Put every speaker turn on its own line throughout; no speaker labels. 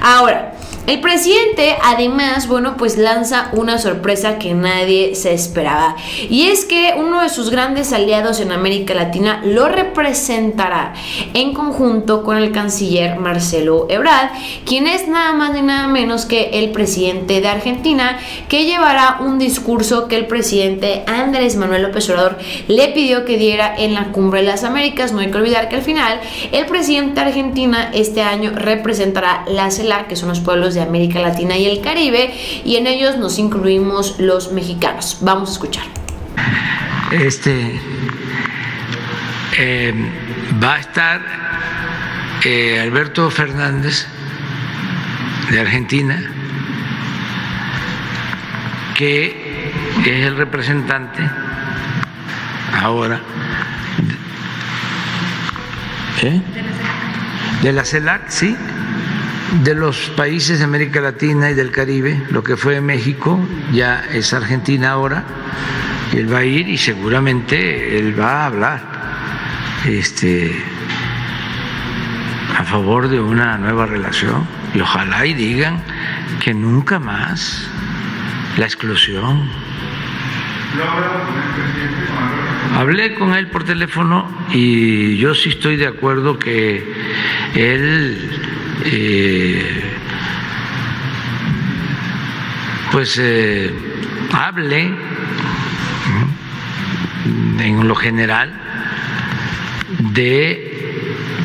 Ahora, el presidente además, bueno, pues lanza una sorpresa que nadie se esperaba. Y es que uno de sus grandes aliados en América Latina lo representará en conjunto con el canciller Marcelo Ebrard, quien es nada más ni nada menos que el presidente de Argentina, que llevará un discurso que el presidente Andrés Manuel López Obrador le pidió que diera en la Cumbre de las Américas. No hay que olvidar que al final el presidente de Argentina este año representará la CELAC, que son los pueblos de América Latina y el Caribe, y en ellos nos incluimos los mexicanos. Vamos a escuchar.
Este eh, va a estar eh, Alberto Fernández de Argentina, que es el representante ahora ¿eh? de la CELAC, sí, de los países de América Latina y del Caribe, lo que fue México, ya es Argentina ahora, él va a ir y seguramente él va a hablar este, a favor de una nueva relación y ojalá y digan que nunca más la exclusión. Hablé con él por teléfono y yo sí estoy de acuerdo que él eh, pues eh, hable en lo general de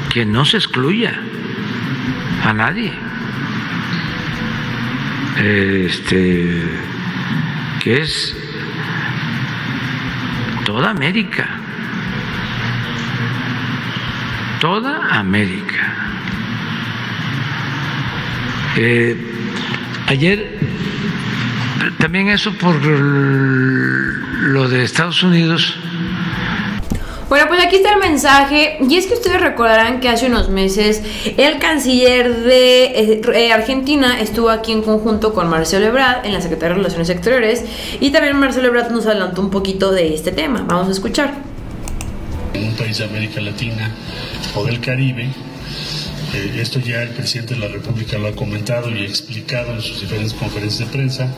que no se excluya a nadie. Este, que es toda América, toda América. Eh, ayer, también eso por lo de Estados Unidos,
bueno, pues aquí está el mensaje. Y es que ustedes recordarán que hace unos meses el canciller de eh, eh, Argentina estuvo aquí en conjunto con Marcelo Ebrard en la Secretaría de Relaciones Exteriores. Y también Marcelo Ebrard nos adelantó un poquito de este tema. Vamos a escuchar.
En un país de América Latina o del Caribe, eh, esto ya el presidente de la República lo ha comentado y explicado en sus diferentes conferencias de prensa.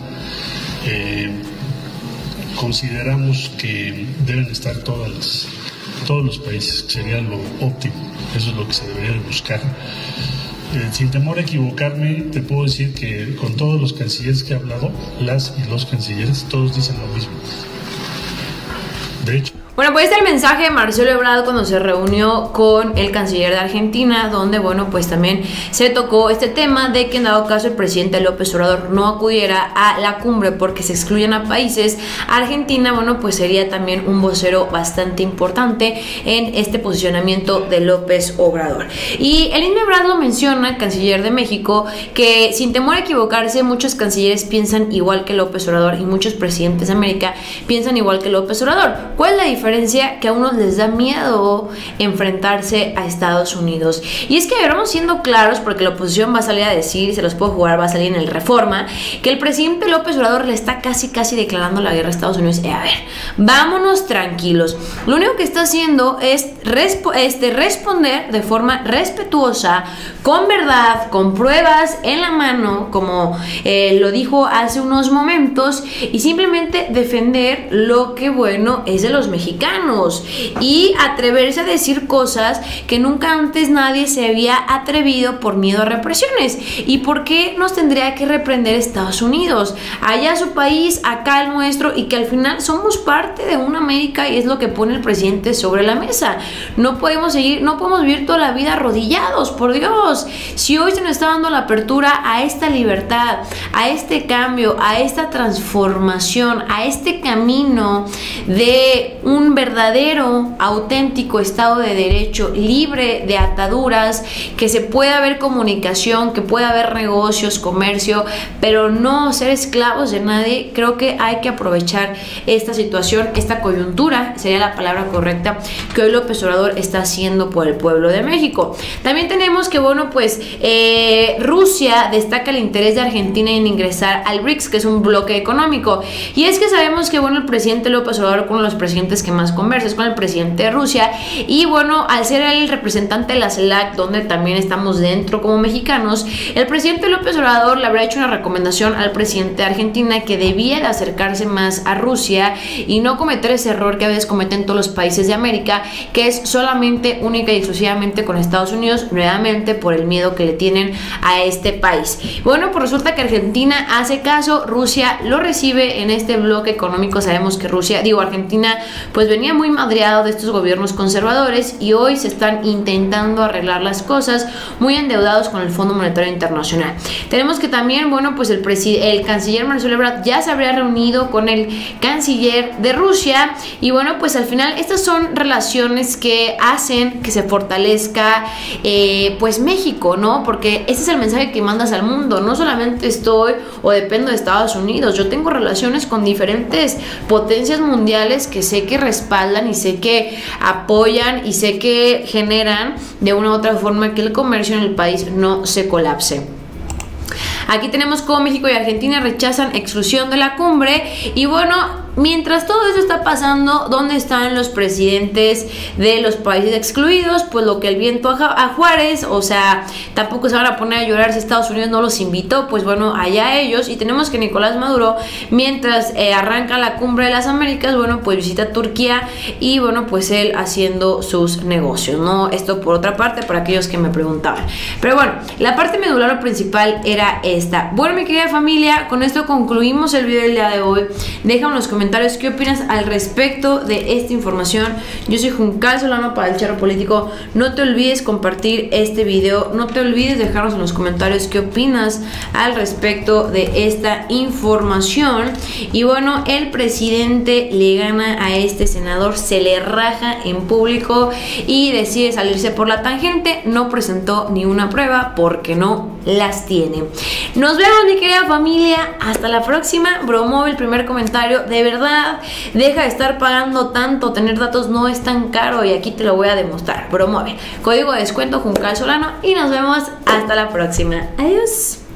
consideramos que deben estar todas las todos los países, sería lo óptimo, eso es lo que se debería buscar. Eh, sin temor a equivocarme, te puedo decir que con todos los cancilleres que he hablado, las y los cancilleres, todos dicen lo mismo. De hecho,
bueno, pues este el mensaje de Marcelo Ebrard cuando se reunió con el canciller de Argentina, donde, bueno, pues también se tocó este tema de que en dado caso el presidente López Obrador no acudiera a la cumbre porque se excluyen a países, Argentina, bueno, pues sería también un vocero bastante importante en este posicionamiento de López Obrador. Y el mismo Ebrard lo menciona, el canciller de México, que sin temor a equivocarse, muchos cancilleres piensan igual que López Obrador y muchos presidentes de América piensan igual que López Obrador. ¿Cuál es la diferencia? Que a unos les da miedo enfrentarse a Estados Unidos. Y es que vamos siendo claros, porque la oposición va a salir a decir, se los puedo jugar, va a salir en el Reforma, que el presidente López Obrador le está casi, casi declarando la guerra a Estados Unidos. Eh, a ver, vámonos tranquilos. Lo único que está haciendo es este, responder de forma respetuosa, con verdad, con pruebas en la mano, como eh, lo dijo hace unos momentos, y simplemente defender lo que bueno es de los mexicanos y atreverse a decir cosas que nunca antes nadie se había atrevido por miedo a represiones. ¿Y por qué nos tendría que reprender Estados Unidos? Allá su país, acá el nuestro y que al final somos parte de una América y es lo que pone el presidente sobre la mesa. No podemos seguir, no podemos vivir toda la vida arrodillados, por Dios. Si hoy se nos está dando la apertura a esta libertad, a este cambio, a esta transformación, a este camino de un verdadero, auténtico Estado de Derecho, libre de ataduras, que se pueda haber comunicación, que pueda haber negocios, comercio, pero no ser esclavos de nadie, creo que hay que aprovechar esta situación, esta coyuntura, sería la palabra correcta, que hoy López Obrador está haciendo por el pueblo de México. También tenemos que, bueno, pues eh, Rusia destaca el interés de Argentina en ingresar al BRICS, que es un bloque económico. Y es que sabemos que, bueno, el presidente López Obrador, con los presidentes que próximas conversas con el presidente de Rusia. Y bueno, al ser el representante de la CELAC, donde también estamos dentro como mexicanos, el presidente López Obrador le habría hecho una recomendación al presidente de Argentina que debía de acercarse más a Rusia y no cometer ese error que a veces cometen todos los países de América, que es solamente, única y exclusivamente con Estados Unidos, nuevamente por el miedo que le tienen a este país. Bueno, pues resulta que Argentina hace caso, Rusia lo recibe en este bloque económico, sabemos que Rusia, digo Argentina, pues venía muy madreado de estos gobiernos conservadores y hoy se están intentando arreglar las cosas, muy endeudados con el Fondo Monetario Internacional. Tenemos que también, bueno, pues el, el canciller Marcelo Ebrard ya se habría reunido con el canciller de Rusia y bueno, pues al final estas son relaciones que hacen que se fortalezca eh, pues México, ¿no? Porque ese es el mensaje que mandas al mundo, no solamente estoy o dependo de Estados Unidos, yo tengo relaciones con diferentes potencias mundiales que sé que respaldan y sé que apoyan y sé que generan de una u otra forma que el comercio en el país no se colapse. Aquí tenemos cómo México y Argentina rechazan exclusión de la cumbre y bueno, Mientras todo eso está pasando, ¿dónde están los presidentes de los países excluidos? Pues lo que el viento a Juárez, o sea, tampoco se van a poner a llorar si Estados Unidos no los invitó, pues bueno, allá ellos. Y tenemos que Nicolás Maduro, mientras eh, arranca la cumbre de las Américas, bueno, pues visita Turquía y bueno, pues él haciendo sus negocios, ¿no? Esto por otra parte, para aquellos que me preguntaban. Pero bueno, la parte medular principal era esta. Bueno, mi querida familia, con esto concluimos el video del día de hoy. Déjame los comentarios qué opinas al respecto de esta información. Yo soy Juncal Solano para el Charro Político. No te olvides compartir este video. No te olvides dejarnos en los comentarios qué opinas al respecto de esta información. Y bueno, el presidente le gana a este senador, se le raja en público y decide salirse por la tangente. No presentó ni una prueba porque no las tiene. Nos vemos mi querida familia. Hasta la próxima. Bromo el primer comentario. De deja de estar pagando tanto. Tener datos no es tan caro y aquí te lo voy a demostrar. Promueve. Código de descuento Juncal Solano y nos vemos hasta la próxima. Adiós.